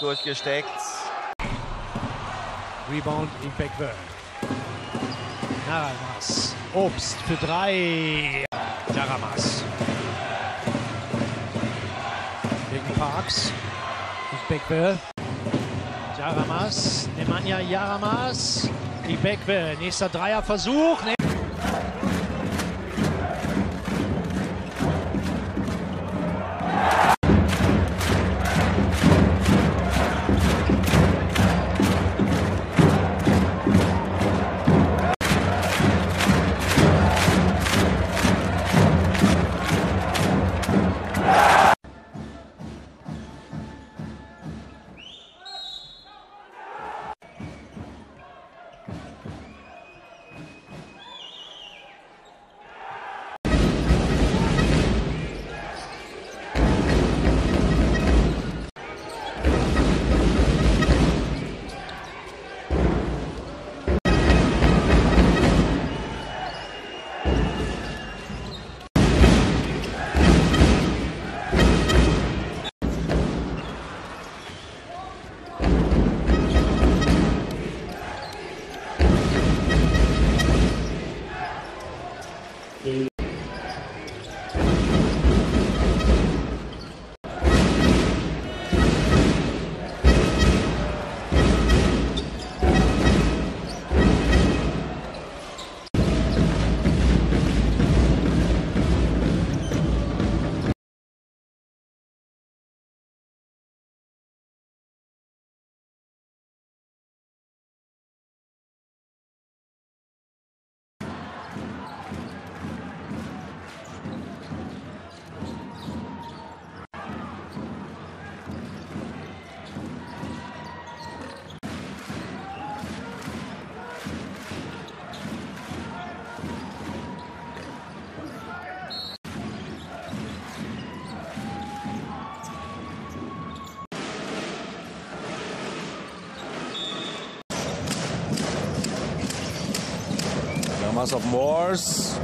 durchgesteckt. Rebound in Beckburn. Jaramas. Obst für drei. Jaramas. Gegen Parks. Und Beckburn. Jaramas. Nemanja Jaramas. Beckburn. Nächster Dreierversuch. Ne Mass of Wars.